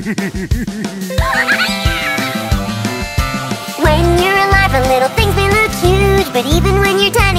when you're alive and little things may look huge, but even when you're dead.